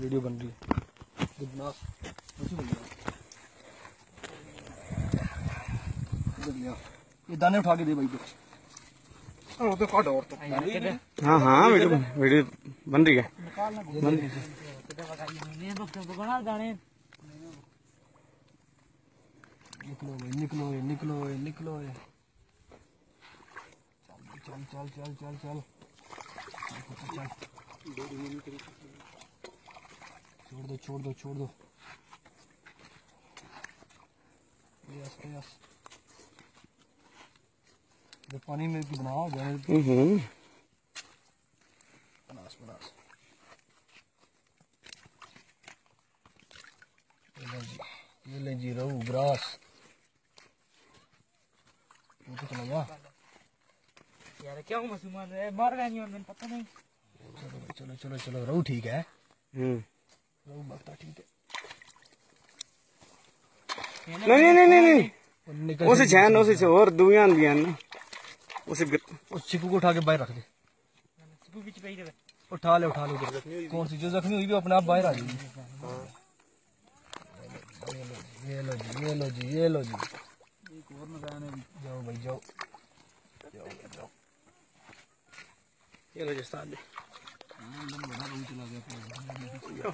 Video बन रही है। ये दाने उठा के दे भाई तो और तो। हाँ हाँ। वीडियो वीडियो बन रही है। बन रही है। निकलो निकलो निकलो निकलो ये चल चल चल चल चल चल। छोड़ दो छोड़ दो छोड़ दो। Yes yes. ये पानी में भी बनाओ जाने दो। हम्म। बनास बनास। ये ले जी ये ले जी रहू ग्रास। इनको चला जा यार क्या हूँ मुसलमान है मर गए नहीं मैंने पता नहीं। चलो चलो चलो चलो रहू ठीक है। हम्म। ठीक है नहीं नहीं नहीं। और उसे छैन उसे से और दुनिया दिया ना। उसे उस चिकू को उठा के बाहर रख दे। सुबह बीच पे ही रहे उठा ले उठा ले उधर। कौन सी जो जख्मी हुई भी अपने आप बाहर आ जाएगी। ये लो जी ये लो जी ये लो जी जाओ भाई जाओ। जाओ जाओ ये लो जी उस्ताद जी। चला गया।